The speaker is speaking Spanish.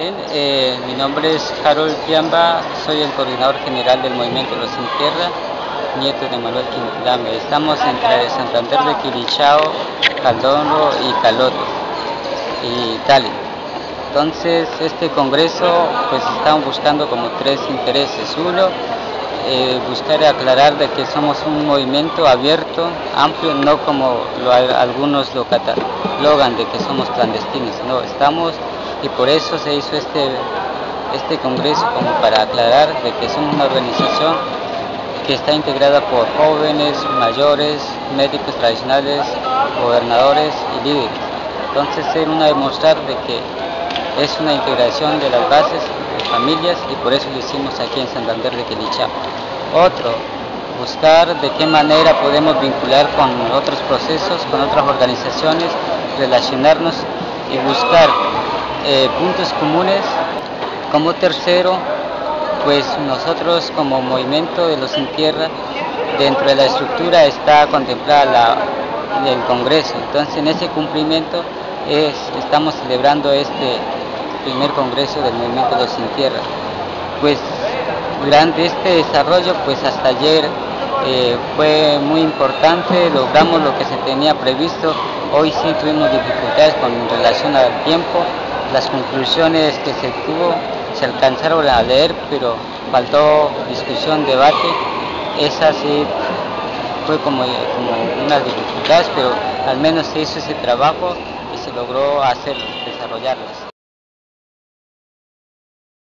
Bien, eh, mi nombre es Harold Piamba, soy el coordinador general del movimiento Los Sin Tierra, nieto de Manuel Quintilame. Estamos entre Santander de Quilichao, Caldono y Caloto y Cali. Entonces, este congreso, pues estamos buscando como tres intereses. Uno, eh, buscar aclarar de que somos un movimiento abierto, amplio, no como lo, algunos lo catalogan de que somos clandestinos. No, estamos y por eso se hizo este, este congreso como para aclarar de que somos una organización que está integrada por jóvenes, mayores, médicos tradicionales, gobernadores y líderes. Entonces es una demostrar de que es una integración de las bases de familias y por eso lo hicimos aquí en Santander de Quilichá. Otro, buscar de qué manera podemos vincular con otros procesos, con otras organizaciones, relacionarnos y buscar eh, puntos comunes. Como tercero, pues nosotros como movimiento de los sin tierra, dentro de la estructura está contemplada el Congreso. Entonces en ese cumplimiento es, estamos celebrando este primer Congreso del movimiento de los sin tierra. Pues durante este desarrollo, pues hasta ayer eh, fue muy importante, logramos lo que se tenía previsto, hoy sí tuvimos dificultades con relación al tiempo, las conclusiones que se tuvo se alcanzaron a leer, pero faltó discusión, debate. Esa sí fue como, como unas dificultades, pero al menos se hizo ese trabajo y se logró hacer, desarrollarlas.